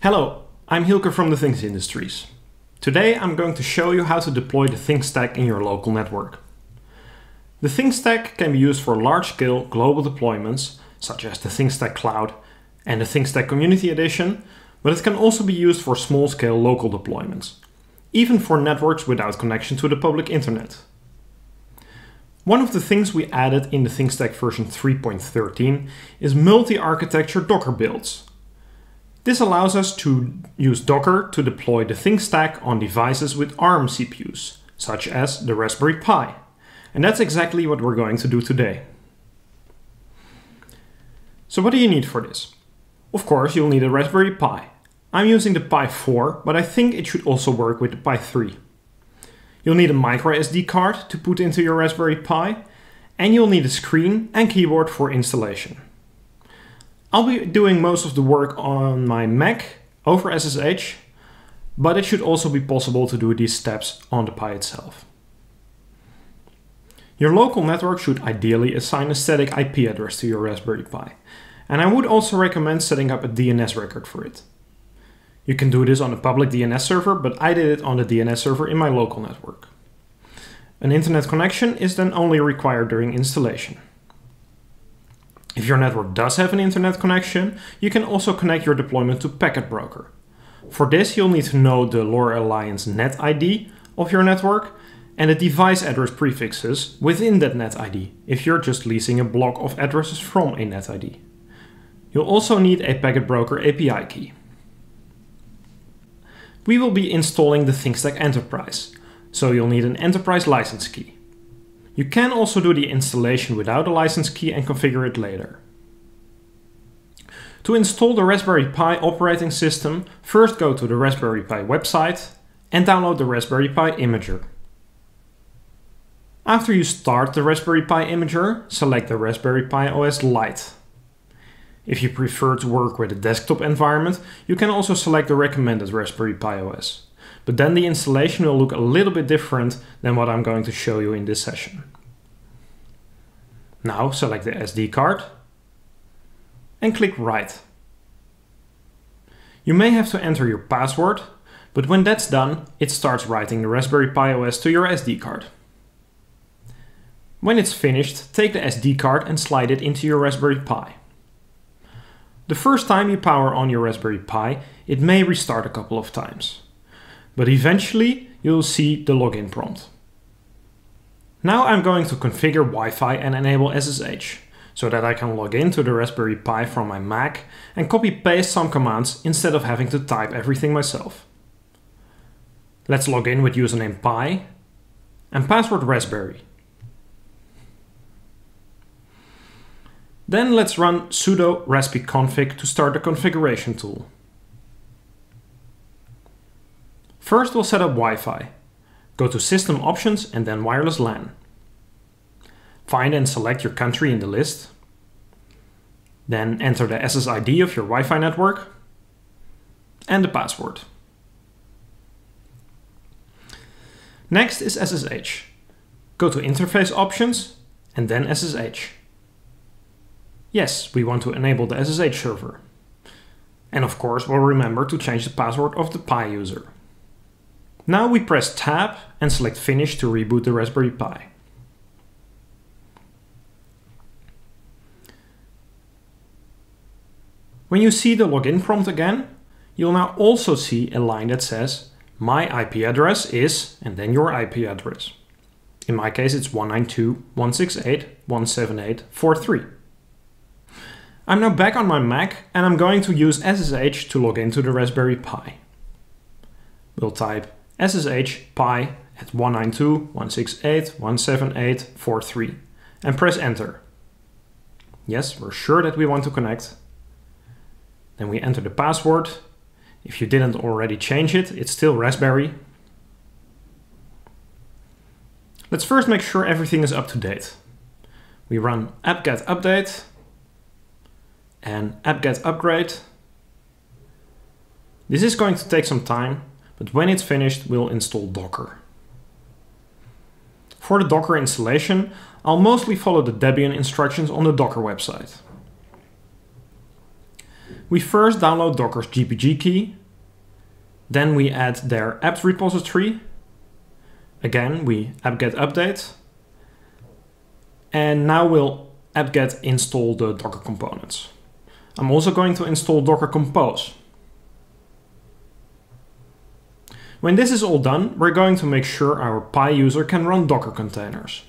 Hello, I'm Hylke from the Things Industries. Today I'm going to show you how to deploy the Things Stack in your local network. The Things Stack can be used for large-scale global deployments, such as the Things Stack Cloud and the Things Stack Community Edition, but it can also be used for small-scale local deployments, even for networks without connection to the public internet. One of the things we added in the Things Stack version 3.13 is multi-architecture Docker builds. This allows us to use Docker to deploy the Things Stack on devices with ARM CPUs, such as the Raspberry Pi. And that's exactly what we're going to do today. So what do you need for this? Of course, you'll need a Raspberry Pi. I'm using the Pi 4, but I think it should also work with the Pi 3. You'll need a micro SD card to put into your Raspberry Pi, and you'll need a screen and keyboard for installation. I'll be doing most of the work on my Mac over SSH, but it should also be possible to do these steps on the Pi itself. Your local network should ideally assign a static IP address to your Raspberry Pi, and I would also recommend setting up a DNS record for it. You can do this on a public DNS server, but I did it on the DNS server in my local network. An internet connection is then only required during installation. If your network does have an internet connection, you can also connect your deployment to Packet Broker. For this, you'll need to know the LoRa Alliance net ID of your network and the device address prefixes within that net ID if you're just leasing a block of addresses from a net ID. You'll also need a Packet Broker API key we will be installing the Things Stack Enterprise, so you'll need an enterprise license key. You can also do the installation without a license key and configure it later. To install the Raspberry Pi operating system, first go to the Raspberry Pi website and download the Raspberry Pi Imager. After you start the Raspberry Pi Imager, select the Raspberry Pi OS Lite. If you prefer to work with a desktop environment, you can also select the recommended Raspberry Pi OS. But then the installation will look a little bit different than what I'm going to show you in this session. Now select the SD card and click Write. You may have to enter your password, but when that's done, it starts writing the Raspberry Pi OS to your SD card. When it's finished, take the SD card and slide it into your Raspberry Pi. The first time you power on your Raspberry Pi, it may restart a couple of times. But eventually you'll see the login prompt. Now I'm going to configure Wi-Fi and enable SSH, so that I can log into the Raspberry Pi from my Mac and copy paste some commands instead of having to type everything myself. Let's log in with username Pi and password Raspberry. Then let's run sudo raspi-config to start the configuration tool. First we'll set up Wi-Fi. Go to System Options and then Wireless LAN. Find and select your country in the list. Then enter the SSID of your Wi-Fi network and the password. Next is SSH. Go to Interface Options and then SSH. Yes, we want to enable the SSH server. And of course we'll remember to change the password of the Pi user. Now we press Tab and select Finish to reboot the Raspberry Pi. When you see the login prompt again, you'll now also see a line that says my IP address is and then your IP address. In my case it's 192.168.178.43. I'm now back on my Mac and I'm going to use SSH to log into the Raspberry Pi. We'll type SSH Pi at 192.168.178.43 and press enter. Yes, we're sure that we want to connect. Then we enter the password. If you didn't already change it, it's still Raspberry. Let's first make sure everything is up to date. We run apt-get update and apt-get upgrade. This is going to take some time, but when it's finished, we'll install Docker. For the Docker installation, I'll mostly follow the Debian instructions on the Docker website. We first download Docker's GPG key, then we add their apt repository. Again, we apt-get update. And now we'll apt-get install the Docker components. I'm also going to install Docker Compose. When this is all done, we're going to make sure our Pi user can run Docker containers.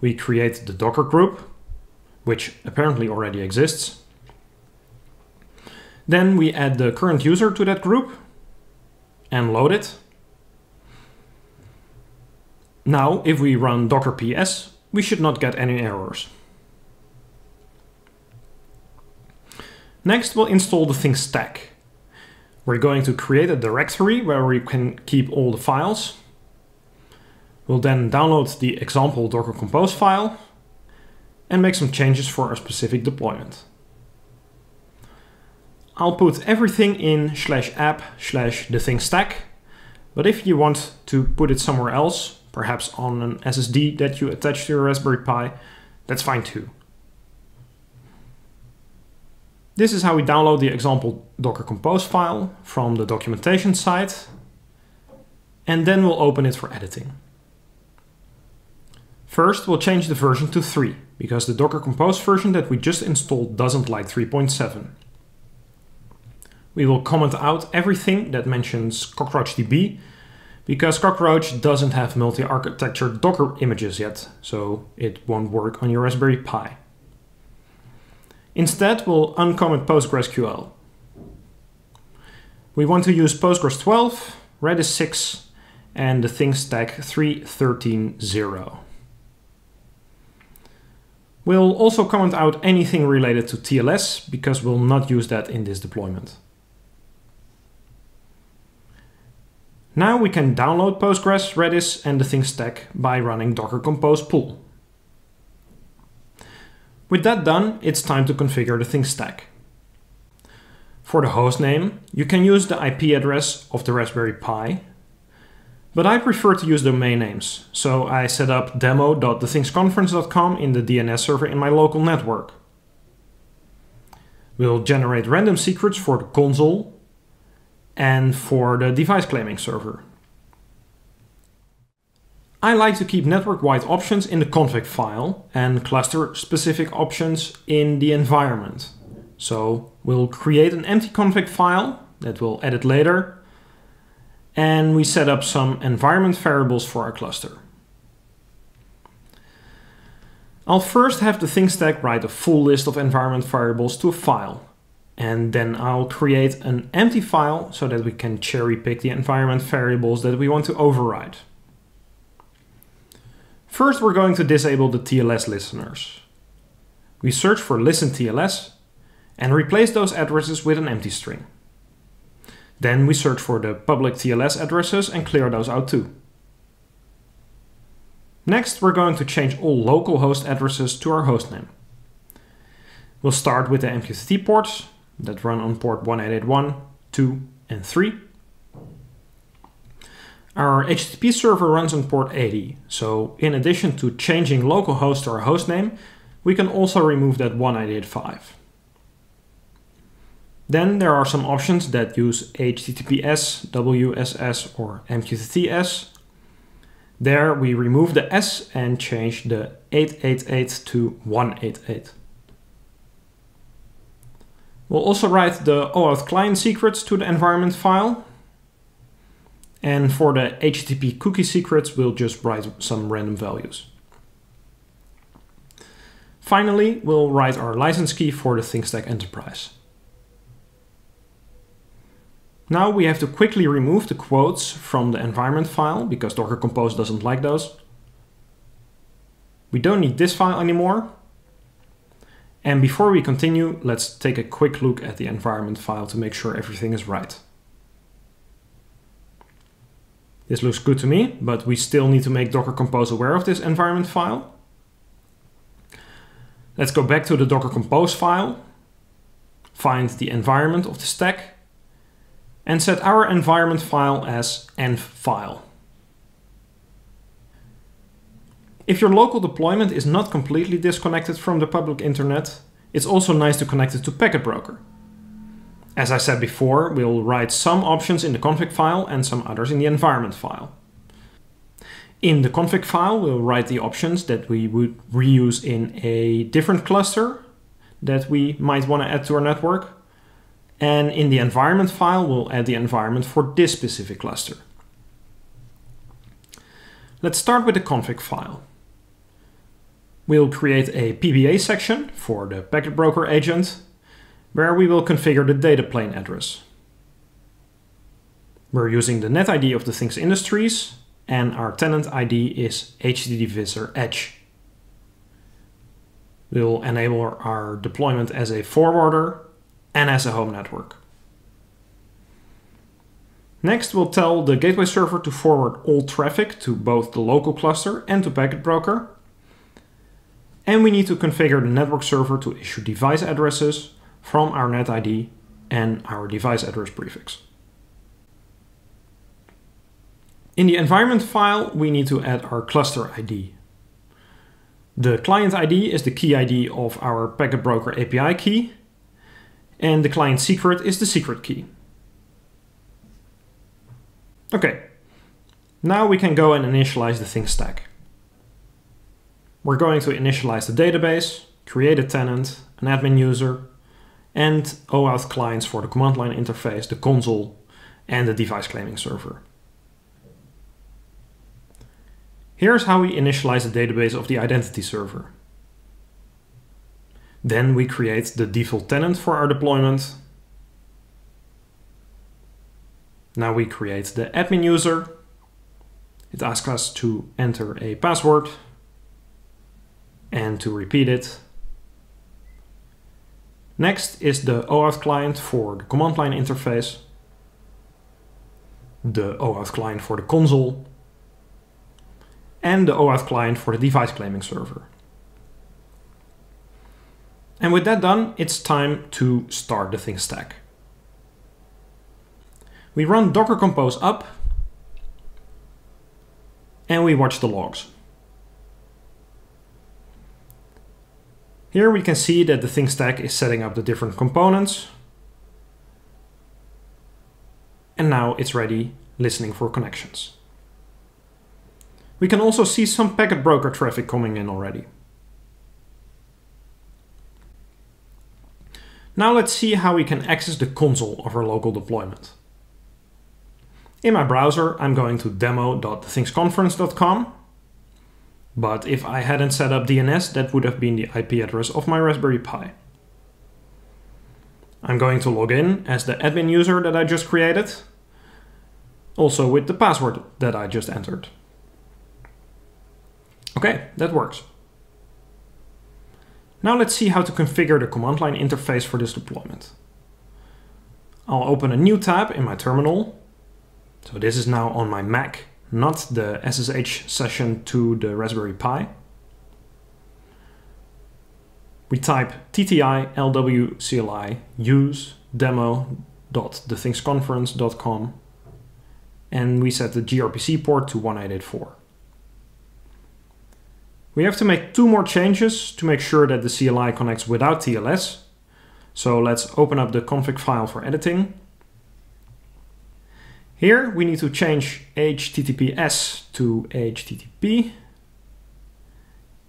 We create the Docker group, which apparently already exists. Then we add the current user to that group and load it. Now, if we run docker ps, we should not get any errors. Next, we'll install the Things Stack. We're going to create a directory where we can keep all the files. We'll then download the example Docker Compose file and make some changes for a specific deployment. I'll put everything in slash app slash the thing stack, but if you want to put it somewhere else, perhaps on an SSD that you attach to your Raspberry Pi, that's fine too. This is how we download the example Docker Compose file from the documentation site, and then we'll open it for editing. First, we'll change the version to 3, because the Docker Compose version that we just installed doesn't like 3.7. We will comment out everything that mentions CockroachDB, because Cockroach doesn't have multi-architecture Docker images yet, so it won't work on your Raspberry Pi. Instead, we'll uncomment PostgreSQL. We want to use Postgres 12, Redis 6, and the Things Stack 3.13.0. We'll also comment out anything related to TLS, because we'll not use that in this deployment. Now we can download Postgres, Redis and the Things Stack by running docker compose pull. With that done, it's time to configure the Things Stack. For the hostname, you can use the IP address of the Raspberry Pi, but I prefer to use domain names, so I set up demo.thethingsconference.com in the DNS server in my local network. We'll generate random secrets for the console and for the device claiming server. I like to keep network-wide options in the config file and cluster-specific options in the environment. So we'll create an empty config file that we'll edit later, and we set up some environment variables for our cluster. I'll first have the Things Stack write a full list of environment variables to a file and then I'll create an empty file so that we can cherry pick the environment variables that we want to override. First, we're going to disable the TLS listeners. We search for listen TLS and replace those addresses with an empty string. Then we search for the public TLS addresses and clear those out too. Next, we're going to change all local host addresses to our hostname. We'll start with the MQTT ports that run on port 1881, 2, and 3. Our HTTP server runs on port 80, so in addition to changing localhost to our hostname, we can also remove that 1885. Then there are some options that use HTTPS, WSS, or MQTTS. There we remove the S and change the 888 to 188. We'll also write the OAuth client secrets to the environment file. And for the HTTP cookie secrets, we'll just write some random values. Finally, we'll write our license key for the Things Stack Enterprise. Now we have to quickly remove the quotes from the environment file because Docker Compose doesn't like those. We don't need this file anymore, and before we continue, let's take a quick look at the environment file to make sure everything is right. This looks good to me, but we still need to make Docker Compose aware of this environment file. Let's go back to the Docker Compose file, find the environment of the stack, and set our environment file as env file. If your local deployment is not completely disconnected from the public internet, it's also nice to connect it to Packet Broker. As I said before, we'll write some options in the config file and some others in the environment file. In the config file, we'll write the options that we would reuse in a different cluster that we might want to add to our network. And in the environment file, we'll add the environment for this specific cluster. Let's start with the config file. We'll create a PBA section for the packet broker agent, where we will configure the data plane address. We're using the net ID of the Things Industries, and our tenant ID is HTTP Edge. We'll enable our deployment as a forwarder and as a home network. Next, we'll tell the gateway server to forward all traffic to both the local cluster and to Packet Broker. And we need to configure the network server to issue device addresses from our net ID and our device address prefix. In the environment file, we need to add our cluster ID. The client ID is the key ID of our Packet Broker API key, and the client secret is the secret key. Okay, now we can go and initialize the Things Stack. We're going to initialize the database, create a tenant, an admin user, and OAuth clients for the command line interface, the console, and the device claiming server. Here's how we initialize the database of the identity server. Then we create the default tenant for our deployment. Now we create the admin user. It asks us to enter a password and to repeat it. Next is the OAuth client for the command line interface, the OAuth client for the console, and the OAuth client for the device claiming server. And with that done, it's time to start the Things Stack. We run docker compose up and we watch the logs. Here we can see that the Things Stack is setting up the different components. And now it's ready listening for connections. We can also see some packet broker traffic coming in already. Now let's see how we can access the console of our local deployment. In my browser, I'm going to demo.thethingsconference.com but if I hadn't set up DNS, that would have been the IP address of my Raspberry Pi. I'm going to log in as the admin user that I just created, also with the password that I just entered. Okay, that works. Now let's see how to configure the command line interface for this deployment. I'll open a new tab in my terminal. So this is now on my Mac not the SSH session to the Raspberry Pi. We type tti lw cli use demo.thethingsconference.com and we set the gRPC port to 1884. We have to make two more changes to make sure that the CLI connects without TLS. So let's open up the config file for editing here we need to change HTTPS to HTTP.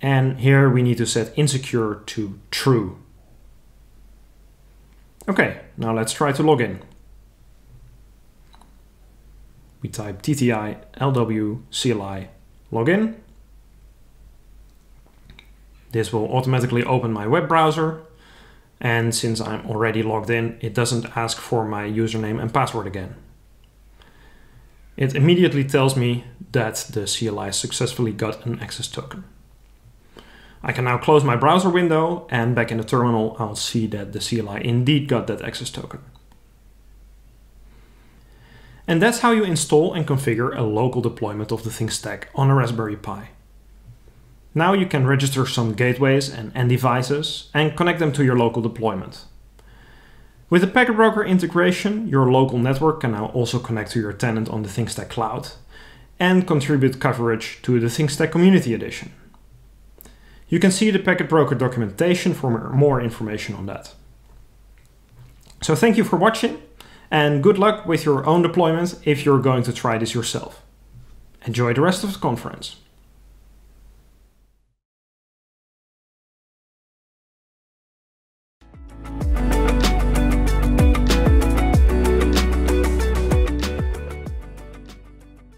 And here we need to set insecure to true. Okay, now let's try to log in. We type TTI LW CLI login. This will automatically open my web browser. And since I'm already logged in, it doesn't ask for my username and password again it immediately tells me that the CLI successfully got an access token. I can now close my browser window and back in the terminal I'll see that the CLI indeed got that access token. And that's how you install and configure a local deployment of the Things Stack on a Raspberry Pi. Now you can register some gateways and end devices and connect them to your local deployment. With the Packet Broker integration, your local network can now also connect to your tenant on the Things Stack cloud and contribute coverage to the Things Stack Community Edition. You can see the Packet Broker documentation for more information on that. So thank you for watching and good luck with your own deployment if you're going to try this yourself. Enjoy the rest of the conference.